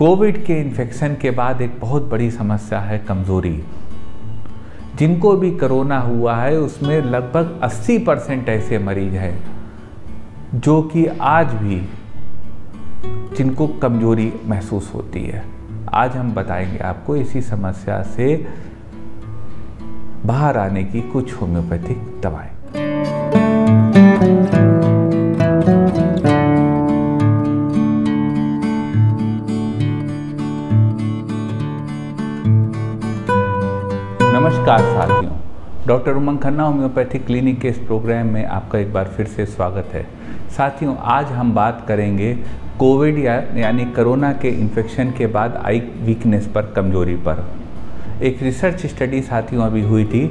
Covid के infection के बाद एक बहुत बड़ी समस्या है कमज़ोरी। जिनको भी कोरोना हुआ है, उसमें लगभग 80 परसेंट ऐसे मरीज़ हैं, जो कि आज भी जिनको कमज़ोरी महसूस होती है। आज हम बताएँगे आपको इसी समस्या से बाहर आने की कुछ होम्योपैथिक दवाएँ। Doctor Umang Khanna homeopathic clinic के इस प्रोग्राम में आपका एक बार फिर से स्वागत है। साथियों आज हम बात करेंगे कोविड या यानी कोरोना के इन्फेक्शन के बाद आई वीकनेस पर कमज़ोरी पर। एक रिसर्च स्टडी साथियों अभी हुई थी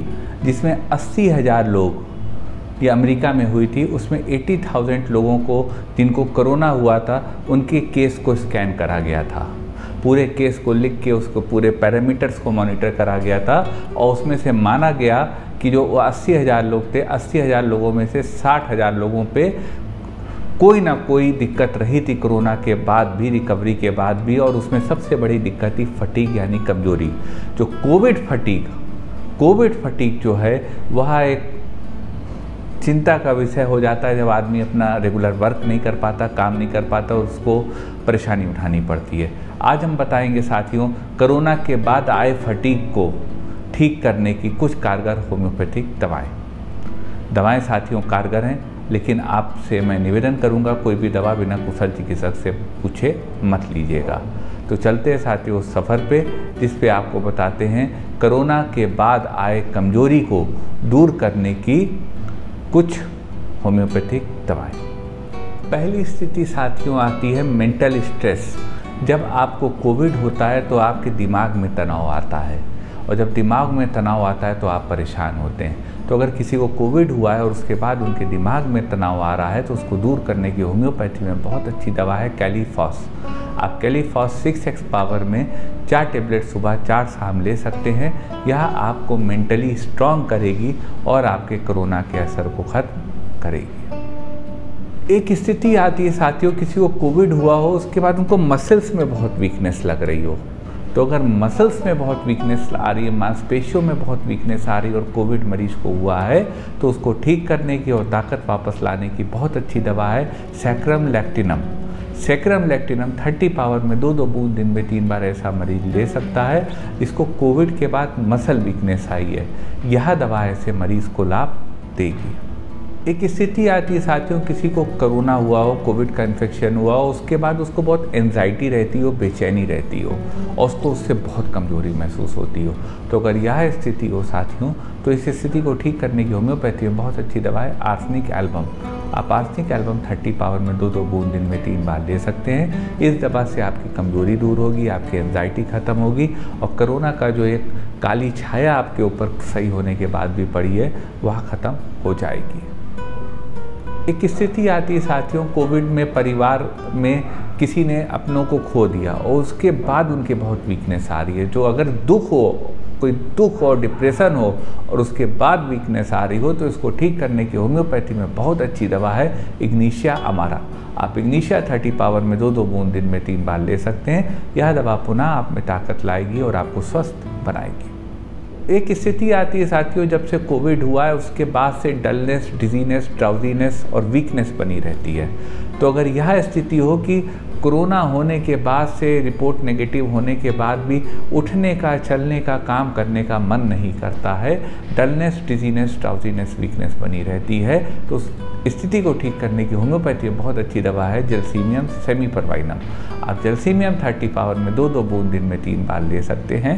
जिसमें अस्सी हज़ार लोग ये अमेरिका में हुई थी उसमें 80,000 लोगों को जिनको कोरोना हुआ था उनके केस को स्कैन करा गया था। पूरे केस को लिख के उसको पूरे पैरामीटर्स को मॉनिटर करा गया था और उसमें से माना गया कि जो अस्सी हज़ार लोग थे, अस्सी हज़ार लोगों में से साठ हज़ार लोगों पे कोई ना कोई दिक्कत रही थी कोरोना के बाद भी, रिकवरी के बाद भी, और उसमें सबसे बड़ी दिक्कत थी फटीक यानी कमज़ोरी। जो कोविड फटीक कोविड फटीक जो है, वह एक चिंता का विषय हो जाता है जब आदमी अपना रेगुलर वर्क नहीं कर पाता, काम नहीं कर पाता और उसको परेशानी उठानी पड़ती है। आज हम बताएँगे साथियों, कोरोना के बाद आए फटीक को ठीक करने की कुछ कारगर होम्योपैथिक दवाएँ। दवाएँ साथियों कारगर हैं, लेकिन आपसे मैं निवेदन करूँगा, कोई भी दवा बिना कुशल चिकित्सक से पूछे मत लीजिएगा। तो चलते हैं साथियों उस सफ़र पे, जिस पे आपको बताते हैं, कोरोना के बाद आए कमज़ोरी को दूर करने की कुछ होम्योपैथिक दवाएँ। पहली स्थिति साथियों आती है मेंटल स्ट्रेस। जब आपको कोविड होता है तो आपके दिमाग में तनाव आता है। और जब दिमाग में तनाव आता है तो आप परेशान होते हैं। तो अगर किसी को कोविड हुआ है और उसके बाद उनके दिमाग में तनाव आ रहा है तो उसको दूर करने की होम्योपैथी में बहुत अच्छी दवा है कैलीफॉस। आप कैलीफॉस सिक्स एक्स पावर में चार टेबलेट सुबह चार शाम ले सकते हैं। यह आपको मेंटली स्ट्रांग करेगी और आपके कोरोना के असर को ख़त्म करेगी। एक स्थिति आती है साथियों, किसी को कोविड हुआ हो, उसके बाद उनको मसल्स में बहुत वीकनेस लग रही हो। तो अगर मसल्स में बहुत वीकनेस आ रही है मांसपेशियों में बहुत वीकनेस आ रही है और कोविड मरीज़ को हुआ है तो उसको ठीक करने की और ताकत वापस लाने की बहुत अच्छी दवा है saccharum lactinum saccharum lactinum 30 power में दो दो बूंद दिन में तीन बार ऐसा मरीज़ ले सकता है। इसको कोविड के बाद मसल वीकनेस आई है। यह दवा ऐसे मरीज़ को लाभ देगी। एक स्थिति आती है, साथियों, किसी को कोरोना हुआ हो, कोविड का इन्फेक्शन हुआ हो, उसके बाद उसको बहुत एनजाइटी रहती हो, बेचैनी रहती हो और उसको उससे बहुत कमज़ोरी महसूस होती हो। तो अगर यह स्थिति हो, साथियों तो इस स्थिति को ठीक करने की होम्योपैथी में बहुत अच्छी दवा है आर्सनिक एल्बम आप आर्सनिक एल्बम 30 पावर में दो दो बूंद दिन में तीन बार ले सकते हैं। इस दवा से आपकी कमज़ोरी दूर होगी, आपकी एनजाइटी खत्म होगी और कोरोना का जो एक काली छाया आपके ऊपर सही होने के बाद भी पड़ी है, वह ख़त्म हो जाएगी। एक स्थिति आती है साथियों, कोविड में परिवार में किसी ने अपनों को खो दिया और उसके बाद उनके बहुत वीकनेस आ रही है। जो अगर दुख हो, कोई दुख और डिप्रेशन हो और उसके बाद वीकनेस आ रही हो तो इसको ठीक करने की होम्योपैथी में बहुत अच्छी दवा है इग्निशिया अमारा आप इग्निशिया थर्टी पावर में दो दो बूंद दिन में तीन बार ले सकते हैं। यह दवा पुनः आप में ताकत लाएगी और आपको स्वस्थ बनाएगी। एक स्थिति आती है साथियों, जब से कोविड हुआ है, उसके बाद से डलनेस, डिजीनेस ड्राउजीनेस और वीकनेस बनी रहती है। तो अगर यह स्थिति हो कि कोरोना होने के बाद से रिपोर्ट नेगेटिव होने के बाद भी उठने का, चलने का, काम करने का मन नहीं करता है, डलनेस डिजीनेस ट्राउजीनेस वीकनेस बनी रहती है तो उस स्थिति को ठीक करने की होम्योपैथी बहुत अच्छी दवा है, जलसीमियम सेमी परवाइनम आप जलसीमियम थर्टी पावर में दो दो बूंद दिन में तीन बार ले सकते हैं।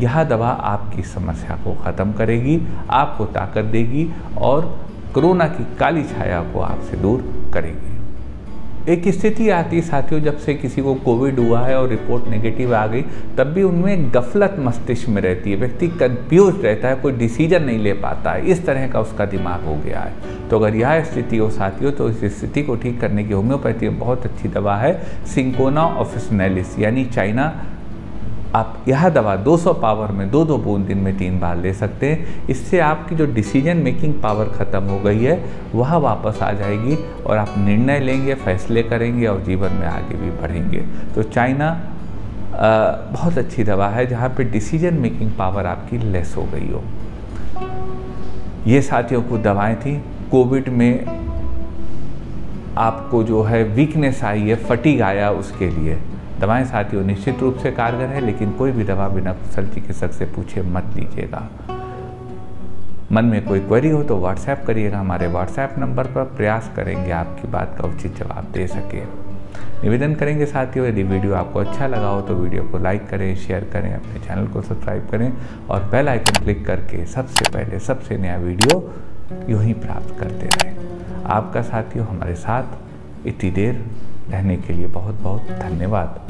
यह दवा आपकी समस्या को ख़त्म करेगी, आपको ताकत देगी और कोरोना की काली छाया को आपसे दूर करेगी। एक स्थिति आती है साथियों, जब से किसी को कोविड हुआ है और रिपोर्ट नेगेटिव आ गई, तब भी उनमें गफलत मस्तिष्क में रहती है। व्यक्ति कंफ्यूज रहता है, कोई डिसीज़न नहीं ले पाता है। इस तरह का उसका दिमाग हो गया है। तो अगर यह स्थिति हो साथियों तो इस स्थिति को ठीक करने की होम्योपैथी बहुत अच्छी दवा है, सिंकोना ऑफिसनेलिस, यानी चाइना आप यह दवा 200 पावर में, दो दो बूंद दिन में तीन बार ले सकते हैं। इससे आपकी जो डिसीज़न मेकिंग पावर ख़त्म हो गई है, वह वापस आ जाएगी और आप निर्णय लेंगे, फैसले करेंगे और जीवन में आगे भी बढ़ेंगे। तो चाइना बहुत अच्छी दवा है, जहाँ पे डिसीज़न मेकिंग पावर आपकी लेस हो गई हो। ये साथियों को दवाएँ थी। कोविड में आपको जो है वीकनेस आई है फटीग आया उसके लिए। दवाएँ साथियों, निश्चित रूप से कारगर है, लेकिन कोई भी दवा बिना कुशल चिकित्सक से पूछे मत लीजिएगा। मन में कोई क्वेरी हो तो व्हाट्सएप करिएगा, हमारे व्हाट्सएप नंबर पर प्रयास करेंगे आपकी बात का उचित जवाब दे सके। निवेदन करेंगे साथियों, यदि वीडियो आपको अच्छा लगा हो तो वीडियो को लाइक करें शेयर करें, अपने चैनल को सब्सक्राइब करें और बेल आइकन क्लिक करके सबसे पहले सबसे नया वीडियो यूँ ही प्राप्त करते रहें। आपका साथियों हमारे साथ इतनी देर रहने के लिए बहुत बहुत धन्यवाद।